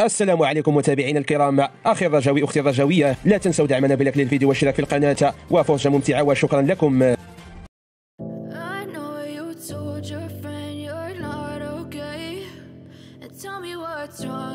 السلام عليكم متابعينا الكرام. أخي الرجاوي أختي الرجاويه لا تنسوا دعمنا بلايك للفيديو واشتراك في القناة. وفرجة ممتعة وشكرا لكم. Too